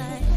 side.